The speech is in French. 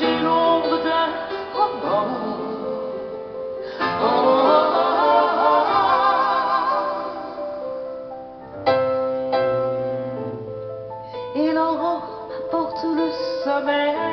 c'est l'ombre d'un roman. Et l'aurore porte le sommeil.